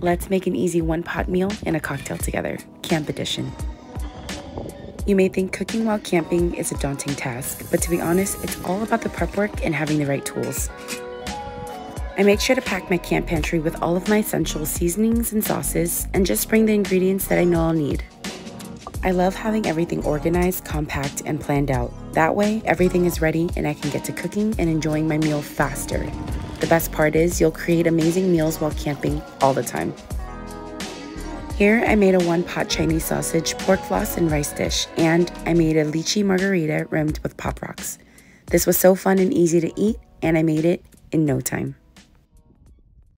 Let's make an easy one pot meal and a cocktail together, Camp Edition. You may think cooking while camping is a daunting task, but to be honest, it's all about the prep work and having the right tools. I make sure to pack my camp pantry with all of my essential seasonings and sauces and just bring the ingredients that I know I'll need. I love having everything organized, compact, and planned out. That way, everything is ready and I can get to cooking and enjoying my meal faster. The best part is you'll create amazing meals while camping all the time. Here, I made a one pot Chinese sausage, pork floss, and rice dish, and I made a lychee margarita rimmed with pop rocks. This was so fun and easy to eat, and I made it in no time.